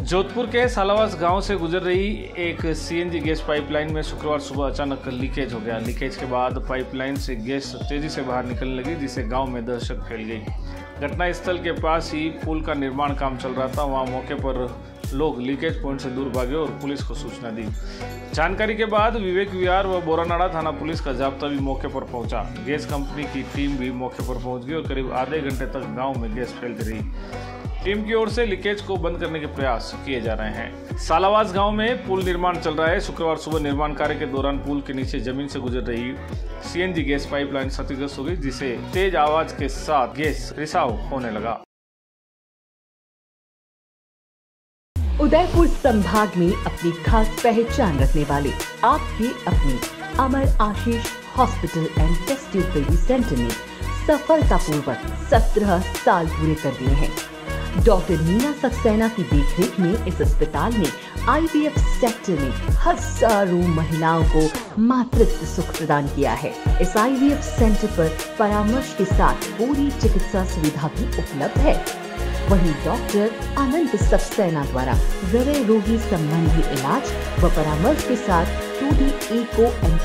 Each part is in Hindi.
जोधपुर के सालावास गाँव से गुजर रही एक सीएनजी गैस पाइपलाइन में शुक्रवार सुबह अचानक लीकेज हो गया। लीकेज के बाद पाइपलाइन से गैस तेज़ी से बाहर निकलने लगी जिससे गाँव में दहशत फैल गई। घटना स्थल के पास ही पुल का निर्माण काम चल रहा था। वहाँ मौके पर लोग लीकेज पॉइंट से दूर भागे और पुलिस को सूचना दी। जानकारी के बाद विवेक विहार व बोरानाड़ा थाना पुलिस का जाब्ता भी मौके पर पहुँचा। गैस कंपनी की टीम भी मौके पर पहुँच गई और करीब आधे घंटे तक गाँव में गैस फैलती रही। टीम की ओर से लीकेज को बंद करने के प्रयास किए जा रहे हैं। सालावास गाँव में पुल निर्माण चल रहा है। शुक्रवार सुबह निर्माण कार्य के दौरान पुल के नीचे ज़मीन से गुजर रही सीएनजी गैस पाइपलाइन क्षतिग्रस्त हो गई, जिसे तेज आवाज़ के साथ गैस रिसाव होने लगा। उदयपुर संभाग में अपनी खास पहचान रखने वाले, आपके अपने Amar Ashish hospital and test centre ने सफलतापूर्वक 17 साल पूरे कर दिए हैं। डॉक्टर मीना सक्सेना की देखरेख में इस अस्पताल ने आईवीएफ सेक्टर में हज़ारों महिलाओं को मातृत्व सुख प्रदान किया है। इस आईवीएफ सेंटर पर परामर्श के साथ पूरी चिकित्सा सुविधा भी उपलब्ध है। वहीं डॉक्टर अनंत सक्सेना द्वारा हृदय रोगी संबंधी इलाज व परामर्श के साथ two D echo and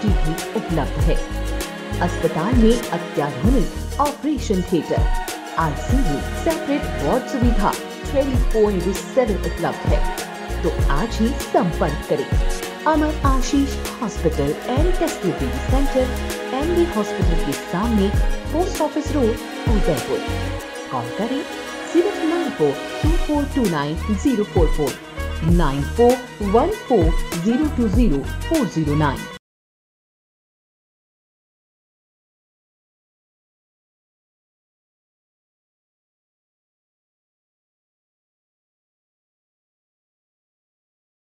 T भी उपलब्ध है। अस्पताल में अत्याधुनिक operation theatre ICU separate ward सुविधा ट्वेंटी सेवन उपलब्ध है। तो आज ही संपर्क करें। Amar Ashish hospital and testing centre M D hospital के सामने post office road Udaipur call करें zero nine four two four two nine zero four four nine four one four zero two zero four zero nine